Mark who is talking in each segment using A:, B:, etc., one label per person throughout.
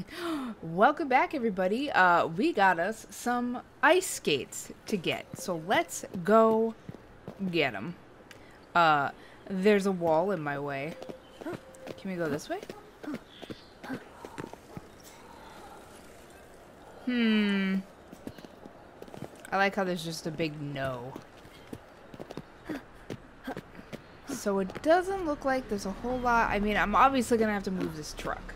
A: Welcome back, everybody. Uh, we got us some ice skates to get, so let's go get them. Uh, there's a wall in my way. Can we go this way? Hmm. I like how there's just a big no. So it doesn't look like there's a whole lot. I mean, I'm obviously gonna have to move this truck.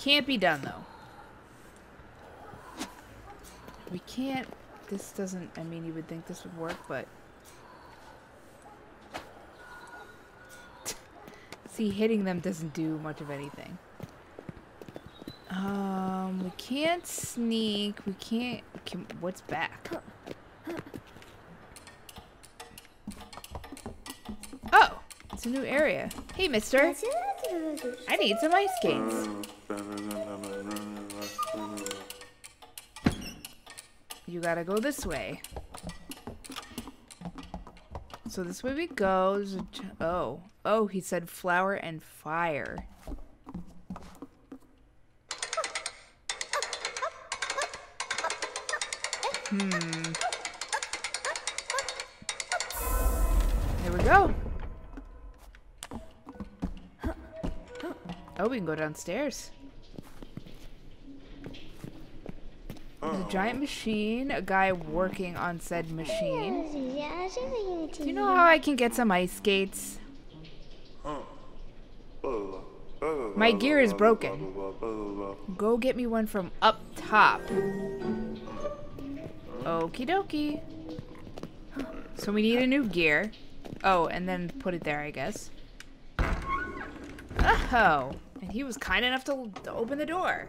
A: Can't be done though. We can't. This doesn't. I mean, you would think this would work, but. See, hitting them doesn't do much of anything. Um, we can't sneak. We can't. Can, what's back? It's a new area. Hey, mister. I need some ice skates. You gotta go this way. So this way we go. Oh. Oh, he said flower and fire. Hmm. There we go. Oh, we can go downstairs. There's a giant machine, a guy working on said machine. Do you know how I can get some ice skates? My gear is broken. Go get me one from up top. Okie dokie. So we need a new gear. Oh, and then put it there, I guess. Oh, he was kind enough to, to open the door.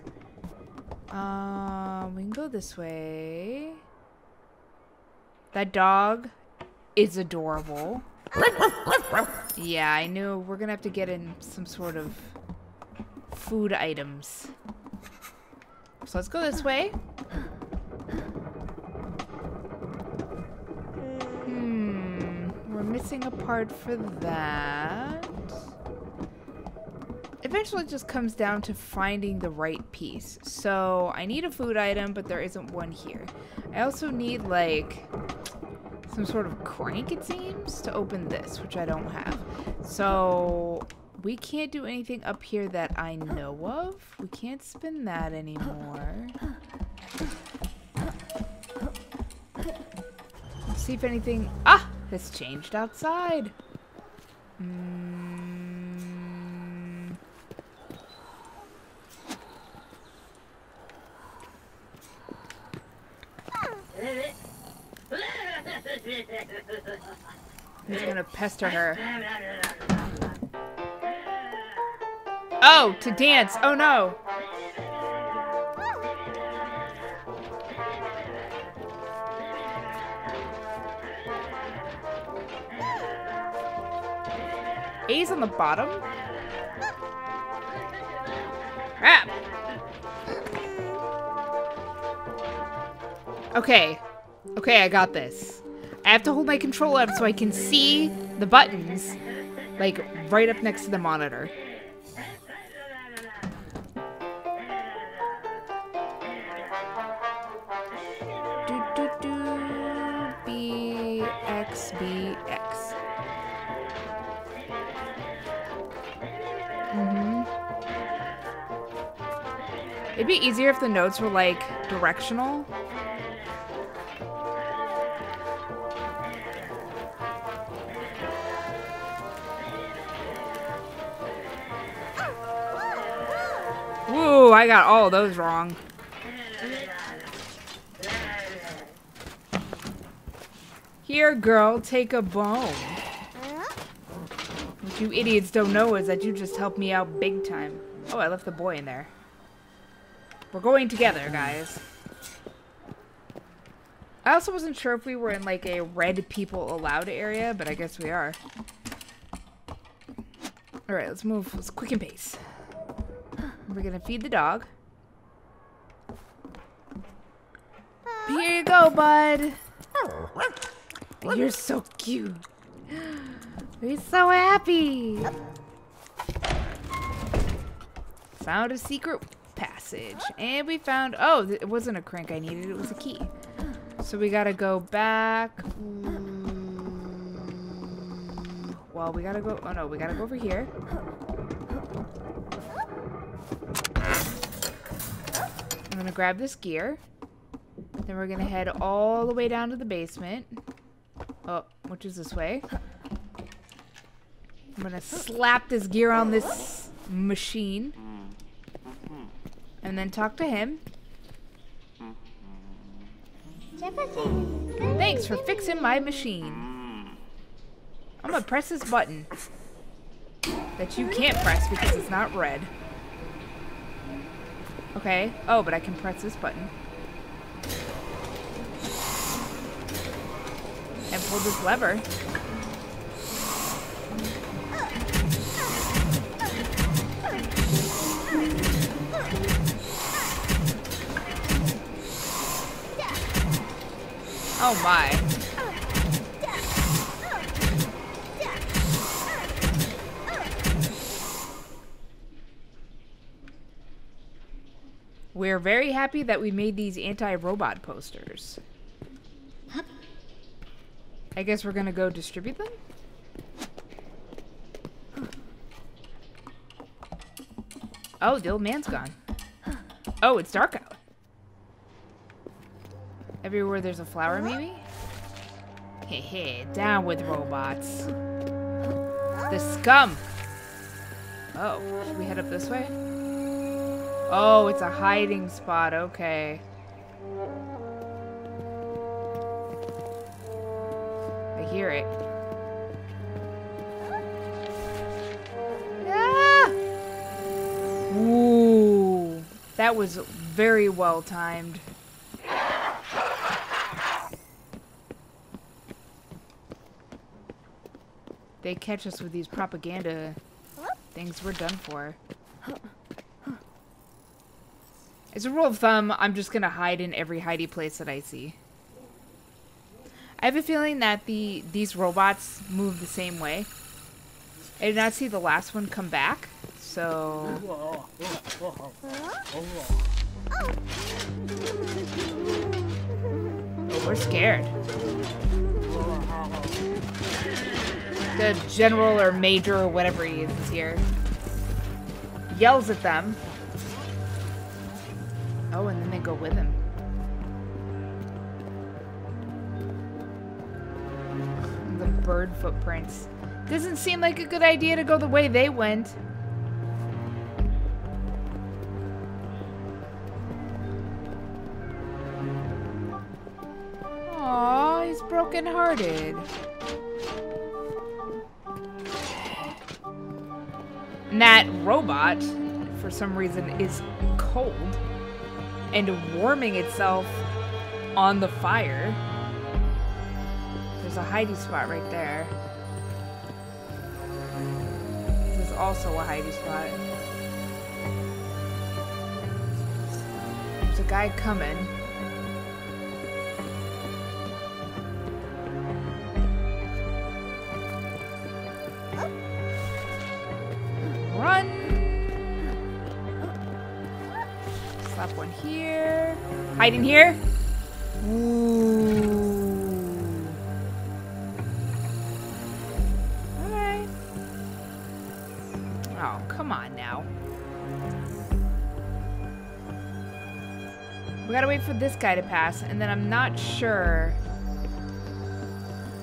A: Um, we can go this way. That dog is adorable. yeah, I knew we're gonna have to get in some sort of food items. So let's go this way. Hmm, we're missing a part for that. Eventually just comes down to finding the right piece. So I need a food item, but there isn't one here. I also need like some sort of crank, it seems, to open this, which I don't have. So we can't do anything up here that I know of. We can't spin that anymore. Let's see if anything... Ah! Has changed outside. Mm. He's gonna pester her. Oh, to dance. Oh no. A's on the bottom. Crap. Okay. Okay, I got this. I have to hold my control up so I can see the buttons, like, right up next to the monitor. Do, do, do. B, X, B, X. Mm-hmm. It'd be easier if the notes were, like, directional. Woo, I got all those wrong. Here, girl, take a bone. What you idiots don't know is that you just helped me out big time. Oh, I left the boy in there. We're going together, guys. I also wasn't sure if we were in, like, a red people allowed area, but I guess we are. Alright, let's move. Let's quicken pace. We're gonna feed the dog. Here you go, bud. Oh. You're so cute. He's so happy. Found a secret passage. And we found... Oh, it wasn't a crank I needed. It was a key. So we gotta go back... Well, we gotta go... Oh, no. We gotta go over here. I'm gonna grab this gear. Then we're gonna head all the way down to the basement. Oh, which is this way. I'm gonna slap this gear on this machine. And then talk to him. Thanks for fixing my machine. I'm gonna press this button. That you can't press because it's not red. Okay. Oh, but I can press this button. And pull this lever. Oh my. We're very happy that we made these anti-robot posters. I guess we're gonna go distribute them? Oh, the old man's gone. Oh, it's dark out. Everywhere there's a flower, maybe? Hey, hey, down with robots. The scum! Oh, should we head up this way? Oh, it's a hiding spot, okay. I hear it. Ah! Ooh, that was very well timed. They catch us with these propaganda things, we're done for. As a rule of thumb, I'm just gonna hide in every hidey place that I see. I have a feeling that the these robots move the same way. I did not see the last one come back, so... We're scared the general or major or whatever he is here. Yells at them. Oh, and then they go with him. The bird footprints. Doesn't seem like a good idea to go the way they went. Aw, he's broken-hearted. And that robot, for some reason, is cold and warming itself on the fire. There's a hidey spot right there. This is also a hidey spot. There's a guy coming. Hide in here. Ooh. Alright. Oh, come on now. We gotta wait for this guy to pass, and then I'm not sure.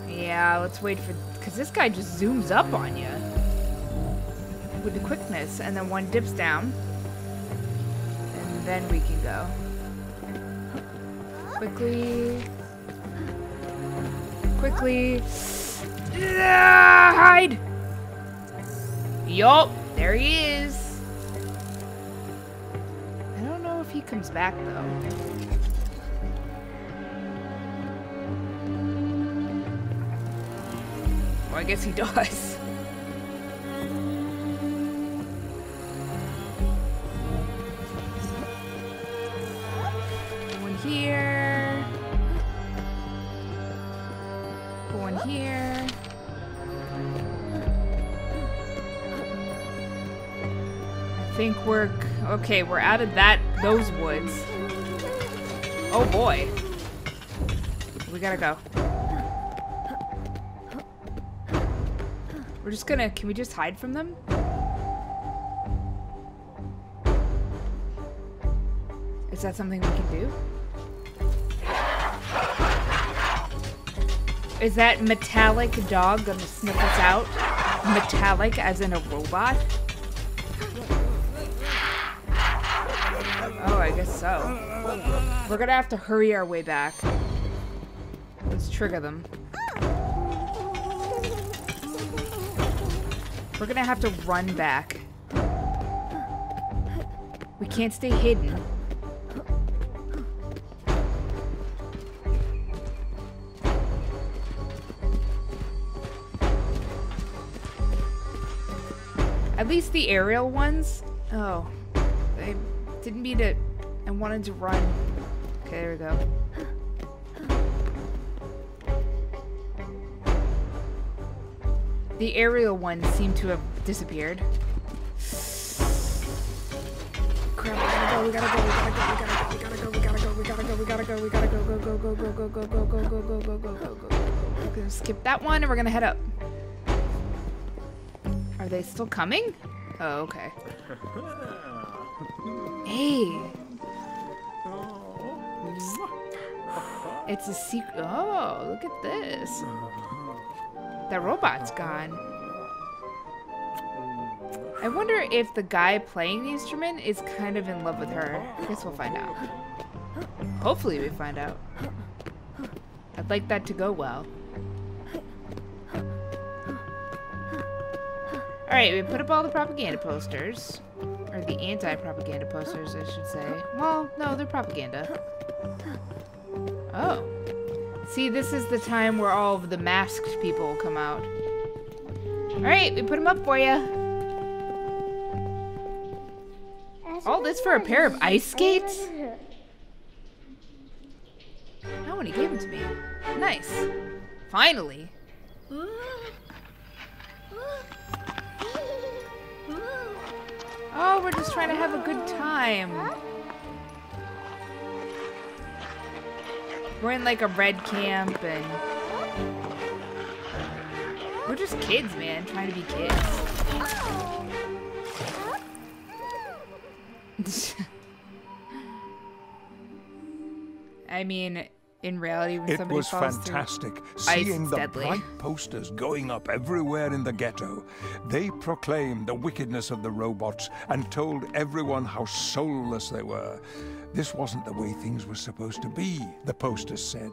A: Yeah, let's wait for... Because this guy just zooms up on you. With the quickness, and then one dips down And then we can go. Quickly. Quickly. Ah, hide! Yup, there he is. I don't know if he comes back though. Well, I guess he does. Think we're okay. We're out of that those woods. Oh boy, we gotta go. We're just gonna. Can we just hide from them? Is that something we can do? Is that metallic dog gonna sniff us out? Metallic as in a robot? So. We're gonna have to hurry our way back. Let's trigger them. We're gonna have to run back. We can't stay hidden. At least the aerial ones. Oh, they didn't mean to. I wanted to run. Okay, there we go. The aerial ones seem to have disappeared. Crap, we gotta go, we gotta go, we gotta go, we gotta go, we gotta go, we gotta go, we gotta go, we gotta go, go, go, go, go, go, go, go, go, go, go, go. We're gonna skip that one and we're gonna head up. Are they still coming? Oh, okay. Hey. It's a secret. Oh, look at this. The robot's gone. I wonder if the guy playing the instrument is kind of in love with her. I guess we'll find out. Hopefully we find out. I'd like that to go well. Alright, we put up all the propaganda posters. Or the anti-propaganda posters, I should say. Well, no, they're propaganda. Oh. See, this is the time where all of the masked people come out. Alright, we put them up for you. All this for a pair of ice skates? No one, he gave them to me. Nice. Finally. Oh, we're just trying to have a good time. We're in like a red camp and we're just kids, man, trying to be kids. I mean, in reality, when
B: It
A: somebody
B: was
A: falls
B: fantastic
A: ice,
B: seeing the
A: deadly.
B: bright posters going up everywhere in the ghetto. They proclaimed the wickedness of the robots and told everyone how soulless they were. This wasn't the way things were supposed to be, the posters said.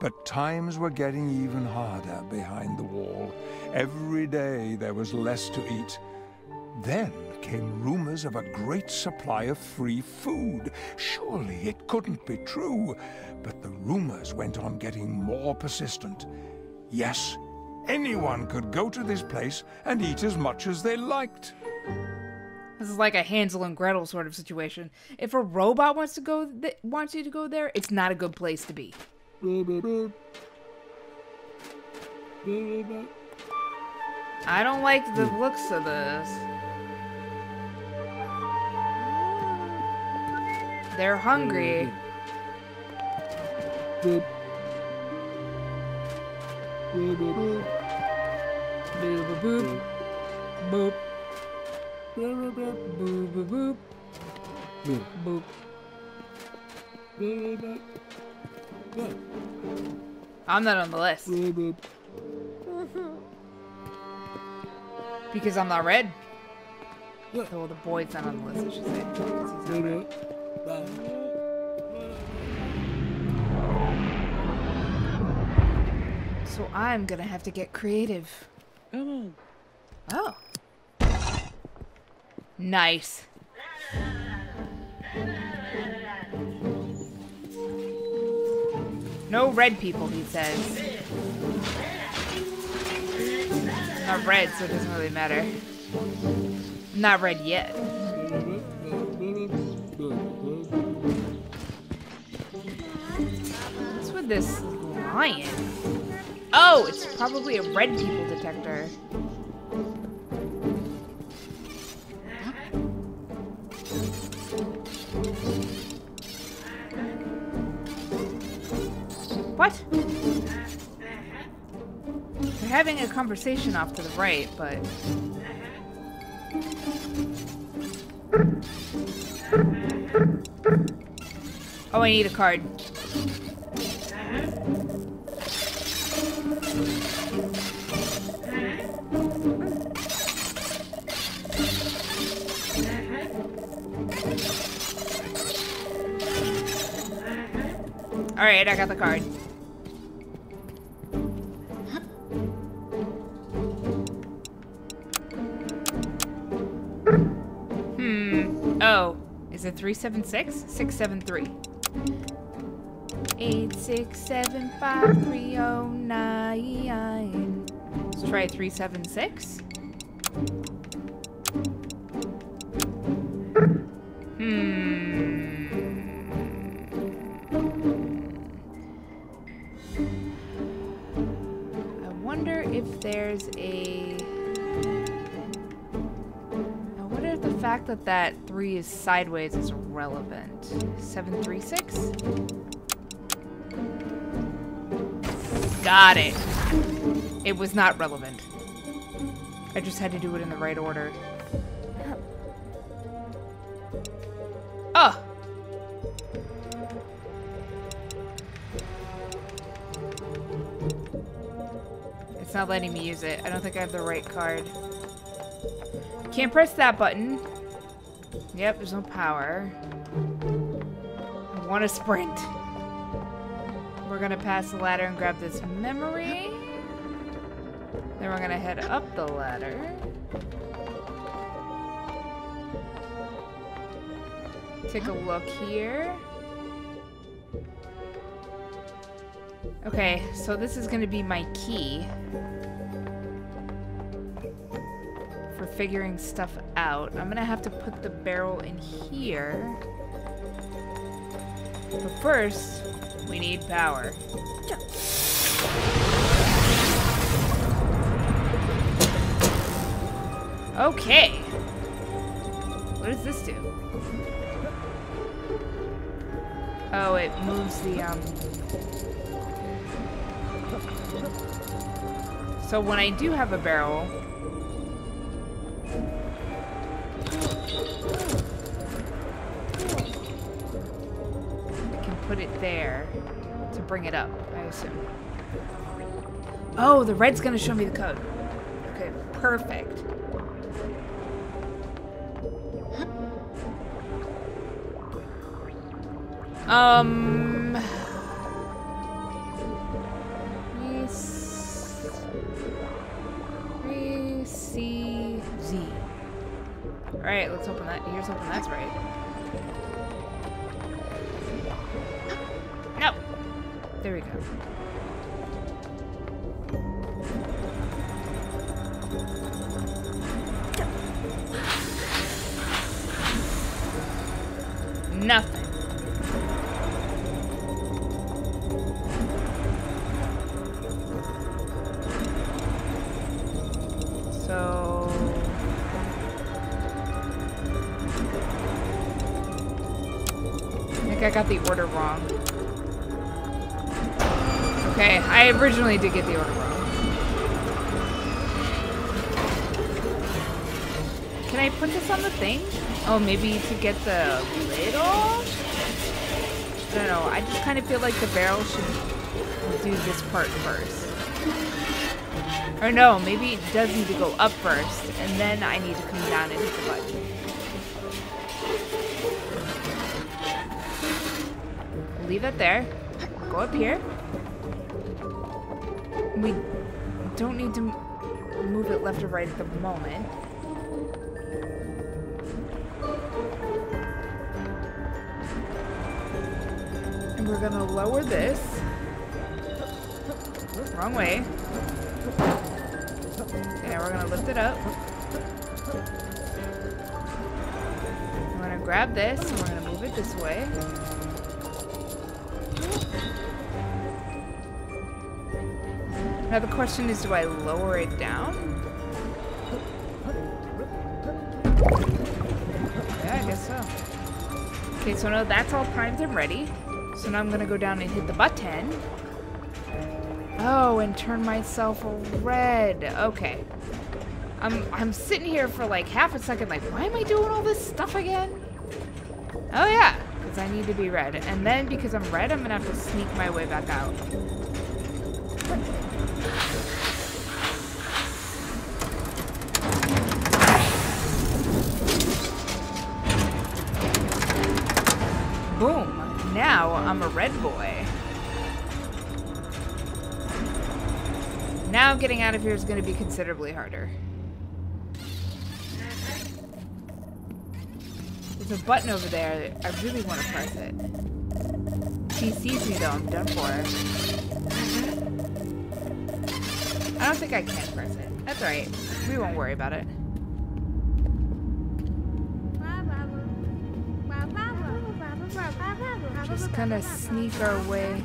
B: But times were getting even harder behind the wall. Every day there was less to eat. Then came rumors of a great supply of free food. Surely it couldn't be true. But the rumors went on getting more persistent. Yes, anyone could go to this place and eat as much as they liked.
A: This is like a Hansel and Gretel sort of situation. If a robot wants to go, wants you to go there, it's not a good place to be. I don't like the looks of this. They're hungry. Boop boop boop. Boop. Boop boop boop. Boop. I'm not on the list. Because I'm not red. So the boy's not on the list, I should say. because he's not red. So I'm gonna have to get creative. Oh. Nice. No red people, he says. Not red, so it doesn't really matter. Not red yet. Mm-hmm. this lion? Oh, it's probably a red people detector. What? They're having a conversation off to the right, but... Oh, I need a card. Alright, I got the card. Hmm. Oh. Is it 376? 673. 8675309. Let's try 376. Hmm. There's a... I wonder if the fact that that 3 is sideways is relevant. 736? Got it. It was not relevant. I just had to do it in the right order. Not letting me use it. I don't think I have the right card. Can't press that button. Yep, there's no power. I want to sprint. We're gonna pass the ladder and grab this memory. Then we're gonna head up the ladder. Take a look here. Okay, so this is gonna be my key. For figuring stuff out. I'm gonna have to put the barrel in here. But first, we need power. Okay. What does this do? Oh, it moves the, um... So when I do have a barrel... I can put it there to bring it up, I assume. Oh, the red's gonna show me the code. Okay, perfect. Um. Let's open that. Here's hoping that's right. No. There we go. Nothing. Got the order wrong. Okay, I originally did get the order wrong. Can I put this on the thing? Oh, maybe to get the lid off? I don't know. I just kind of feel like the barrel should do this part first. Or no, maybe it does need to go up first, and then I need to come down and hit the button. Leave it there. Go up here. We don't need to move it left or right at the moment. And we're gonna lower this. Wrong way. Okay, now we're gonna lift it up. We're gonna grab this and we're gonna move it this way. Now the question is, do I lower it down? Yeah, I guess so. Okay, so now that's all primed and ready. So now I'm gonna go down and hit the button. Oh, and turn myself red. Okay. I'm I'm sitting here for like half a second like, why am I doing all this stuff again? Oh yeah, because I need to be red. And then because I'm red, I'm gonna have to sneak my way back out. Boom. Now I'm a red boy. Now getting out of here is going to be considerably harder. A button over there. I really want to press it. If he sees me though, I'm done for. Mm-hmm. I don't think I can press it. That's alright. We won't worry about it. Just kind of sneak our way.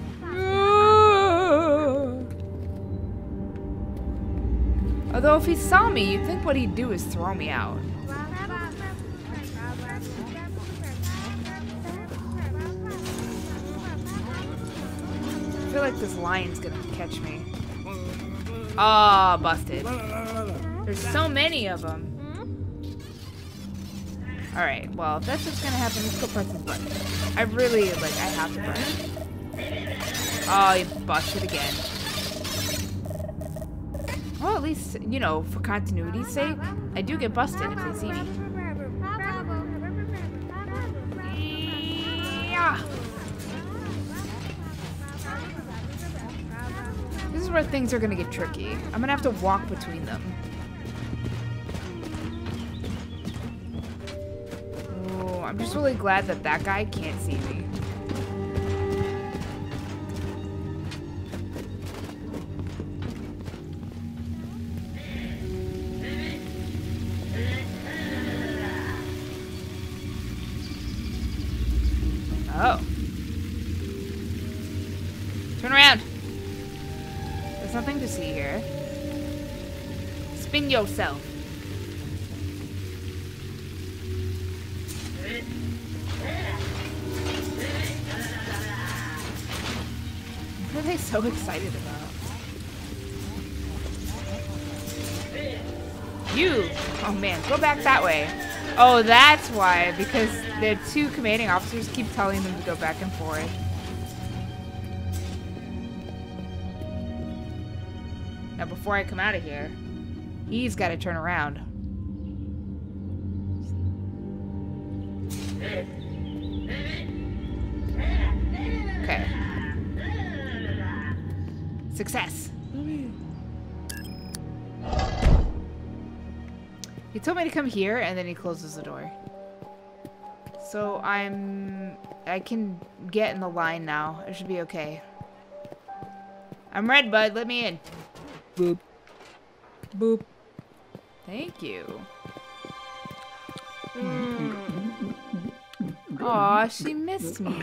A: Although if he saw me, you'd think what he'd do is throw me out. Like this lion's gonna catch me. Ah, oh, busted. There's so many of them. Alright, well, if that's what's gonna happen, let's go press this button. I really, like, I have to press Oh, you busted again. Well, at least, you know, for continuity's sake, I do get busted if they see me. Where things are gonna get tricky. I'm gonna have to walk between them. Oh, I'm just really glad that that guy can't see me. Yourself. What are they so excited about? You! Oh man, go back that way. Oh, that's why, because the two commanding officers keep telling them to go back and forth. Now, before I come out of here, he's got to turn around. Okay. Success. He told me to come here, and then he closes the door. So I'm... I can get in the line now. It should be okay. I'm red, bud. Let me in. Boop. Boop. Thank you. Mm. Aw, she missed me.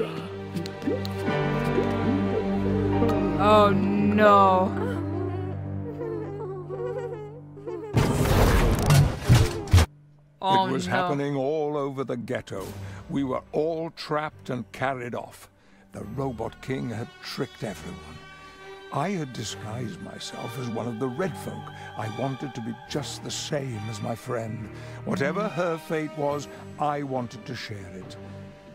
A: Oh, no.
B: Oh, it was no. happening all over the ghetto. We were all trapped and carried off. The Robot King had tricked everyone. I had disguised myself as one of the Red Folk. I wanted to be just the same as my friend. Whatever her fate was, I wanted to share it.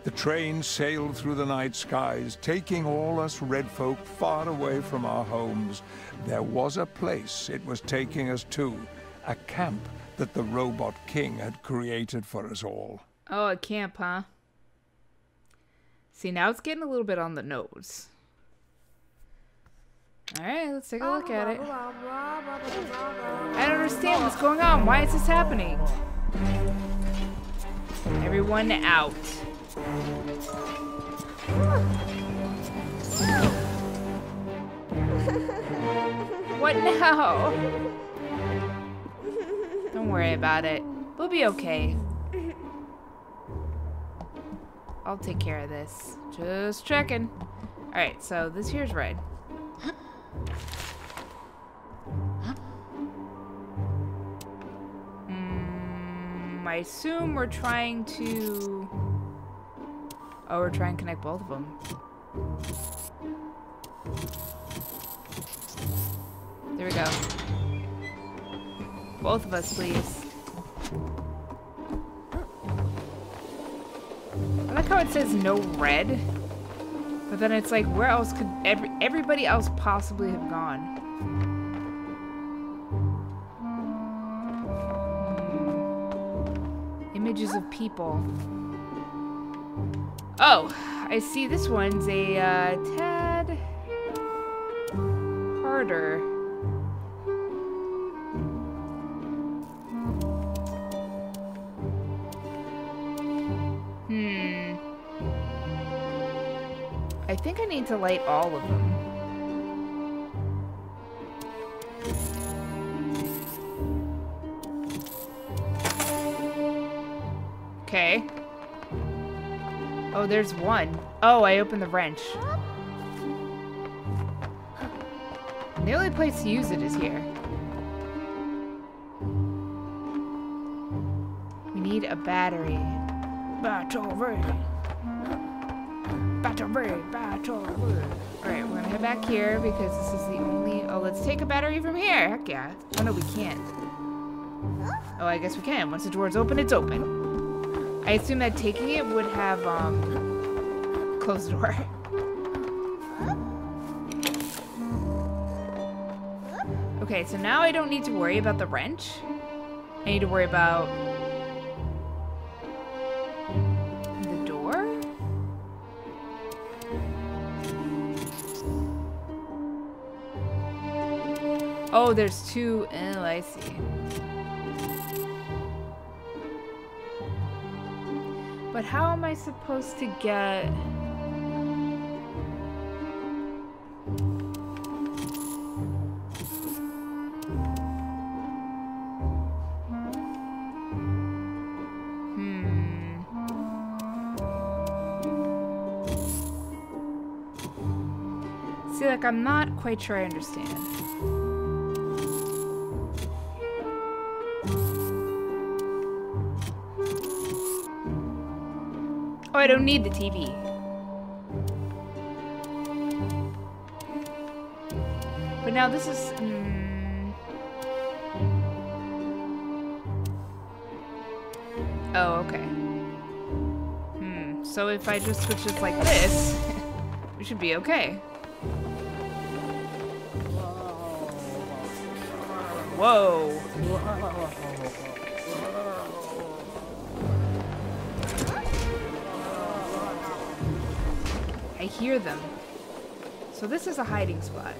B: The train sailed through the night skies, taking all us Red Folk far away from our homes. There was a place it was taking us to, a camp that the Robot King had created for us all.
A: Oh, a camp, huh? See, now it's getting a little bit on the nose. Alright, let's take a look at it. I don't understand what's going on. Why is this happening? Everyone out. what now? Don't worry about it. We'll be okay. I'll take care of this. Just checking. Alright, so this here's red. Mm, I assume we're trying to... Oh, we're trying to connect both of them. There we go. Both of us, please. I like how it says no red. But then it's like, where else could every, everybody else possibly have gone? Hmm. Images of people. Oh, I see this one's a uh, tad harder. I think I need to light all of them. Okay. Oh, there's one. Oh, I opened the wrench. The only place to use it is here. We need a battery. Battery. Battery. Battery. Alright, we're gonna head back here because this is the only... Oh, let's take a battery from here. Heck yeah. Oh, no, we can't. Oh, I guess we can. Once the door's open, it's open. I assume that taking it would have, um... Closed the door. Okay, so now I don't need to worry about the wrench. I need to worry about Oh, there's two. Oh, I see. But how am I supposed to get... Hmm. See, like, I'm not quite sure I understand. I don't need the TV. But now this is... Mm, oh, okay. Hmm, so if I just switch this like this, we should be okay. Whoa. Hear them. So this is a hiding spot.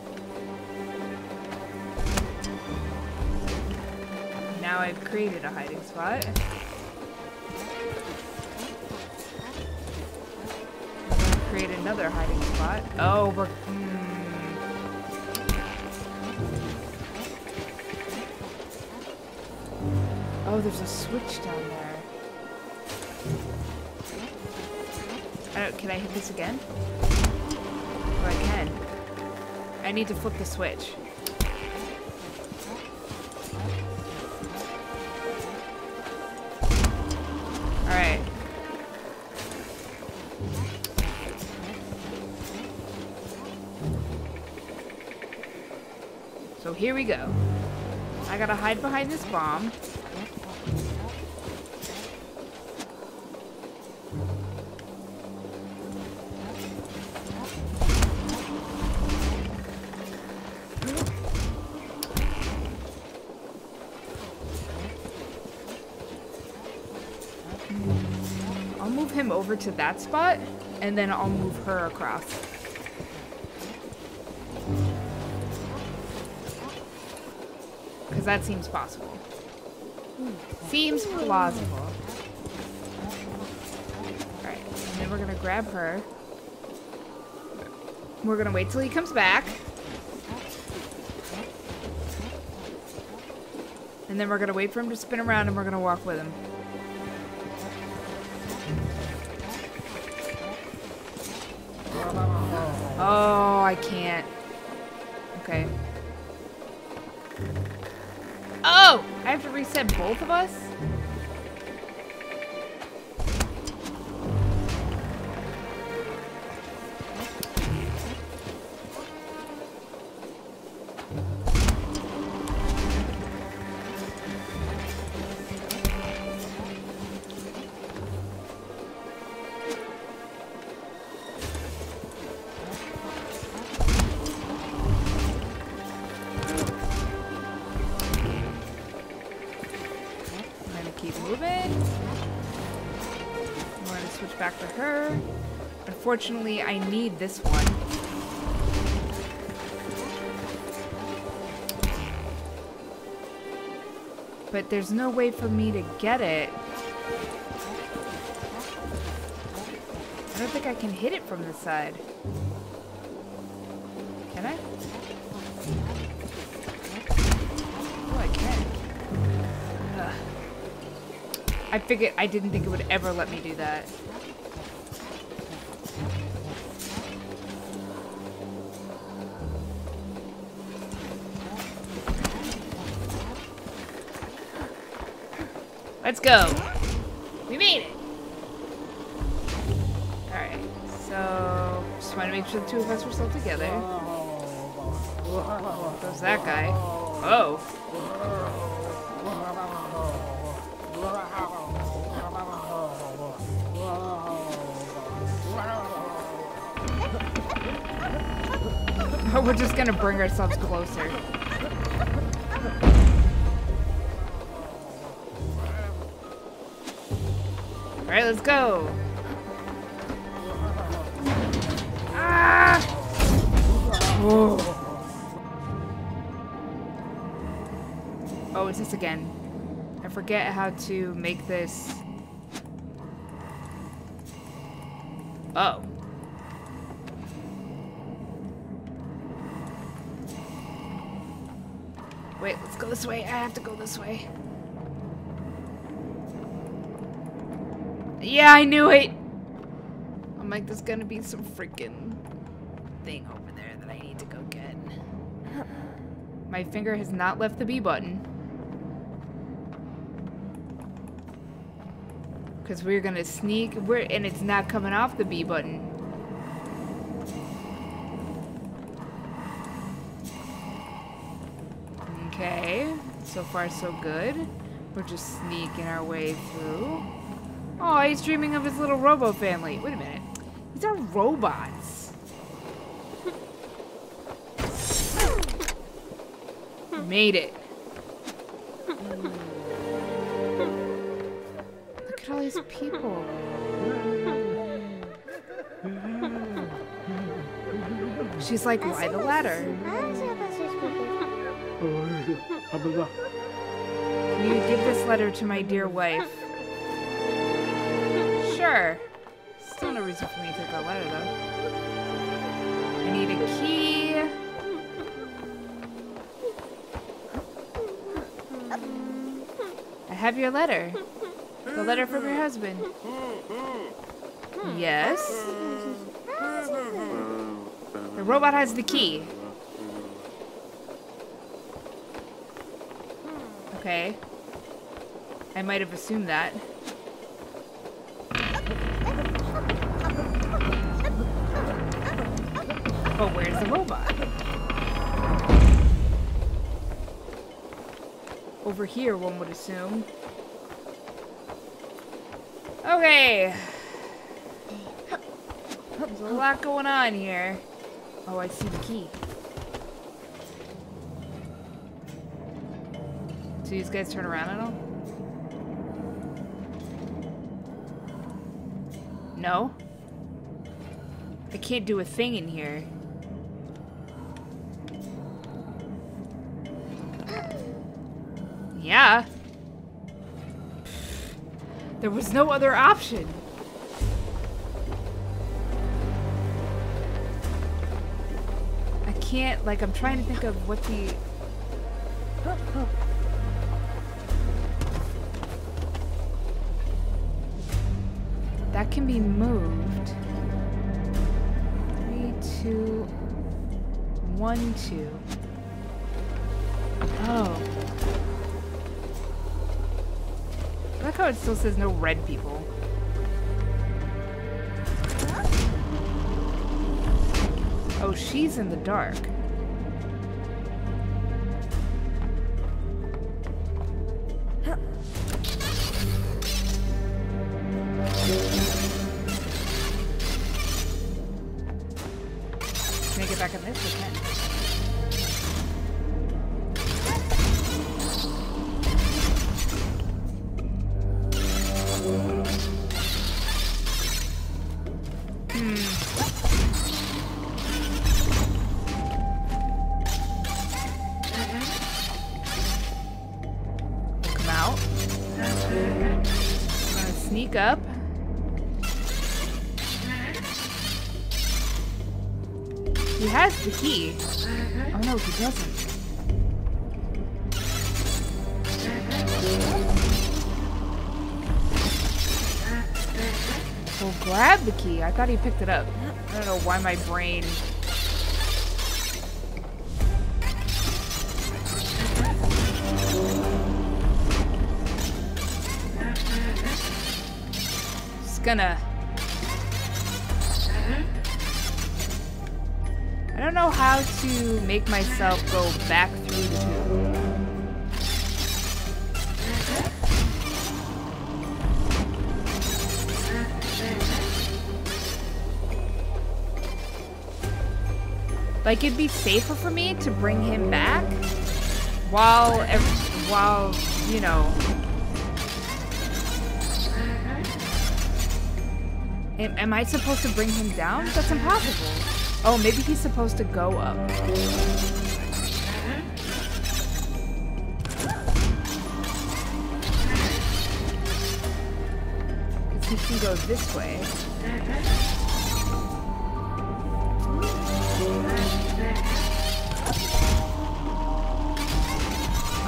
A: Now I've created a hiding spot. Create another hiding spot. Oh, we're... Mm, Oh, there's a switch down there. Don't, can I hit this again? Oh, I can. I need to flip the switch. Alright. So here we go. I gotta hide behind this bomb. To that spot, and then I'll move her across. Because that seems possible. Seems plausible. Alright, and then we're gonna grab her. We're gonna wait till he comes back. And then we're gonna wait for him to spin around and we're gonna walk with him. Oh, I can't. Okay. Oh! I have to reset both of us? Unfortunately, I need this one. But there's no way for me to get it. I don't think I can hit it from the side. Can I? Oh, I can. Ugh. I figured I didn't think it would ever let me do that. Let's go. We made it. Alright, so just want to make sure the two of us were still together. There's that guy. Oh, we're just gonna bring ourselves closer. Alright, let's go. Ah! Oh. oh, it's this again. I forget how to make this. Oh. Wait, let's go this way. I have to go this way. Yeah, I knew it. I'm like, there's gonna be some freaking thing over there that I need to go get. My finger has not left the B button. Because we're gonna sneak, we're, and it's not coming off the B button. Okay, so far so good. We're just sneaking our way through. Oh, he's dreaming of his little robo family. Wait a minute. These are robots. Made it. Look at all these people. She's like, why the ladder? Can you give this letter to my dear wife? Sure. Still no reason for me to take that letter, though. I need a key. I have your letter. The letter from your husband. Yes. The robot has the key. Okay. I might have assumed that. But where's the robot? Over here, one would assume. Okay. There's a lot going on here. Oh, I see the key. Do these guys turn around at all? No? I can't do a thing in here. Yeah. There was no other option. I can't, like, I'm trying to think of what the... That can be moved. Three, two, one, two. Oh. How it still says no red people. Oh, she's in the dark. Up. He has the key. Oh no, he doesn't. Grab the key. I thought he picked it up. I don't know why my brain. Just gonna. I don't know how to make myself go back through the tube. Like it'd be safer for me to bring him back while while you know. Am, am I supposed to bring him down? That's impossible. Oh, maybe he's supposed to go up. Because he can go this way.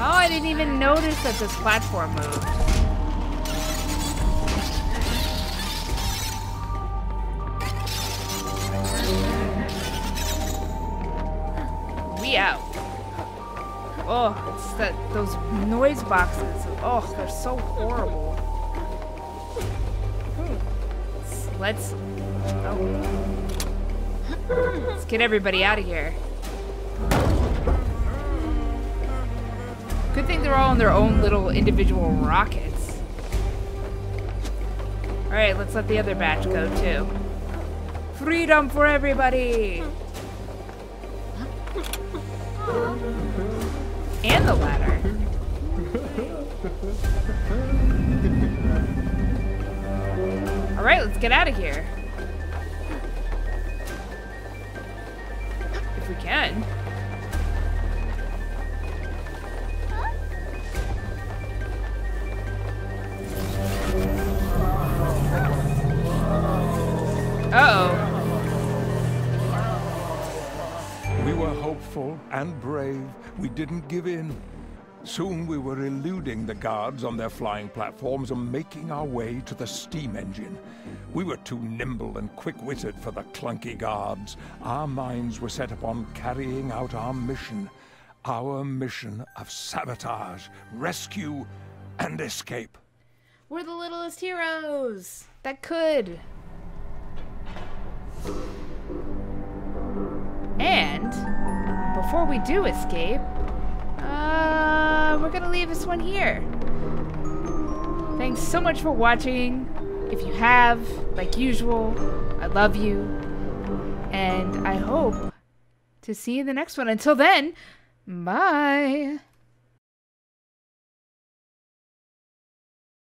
A: Oh, I didn't even notice that this platform moved. We out. Oh, it's that those noise boxes. Oh, they're so horrible. Hmm. Let's. Oh. Let's get everybody out of here. Thing they're all on their own little individual rockets. Alright, let's let the other batch go too. Freedom for everybody! And the ladder. Alright, let's get out of here. If we can.
B: And brave. We didn't give in. Soon we were eluding the guards on their flying platforms and making our way to the steam engine. We were too nimble and quick-witted for the clunky guards. Our minds were set upon carrying out our mission. Our mission of sabotage, rescue, and escape.
A: We're the littlest heroes that could. And before we do escape, uh, we're gonna leave this one here. Thanks so much for watching. If you have, like usual, I love you. And I hope to see you in the next one. Until then, bye.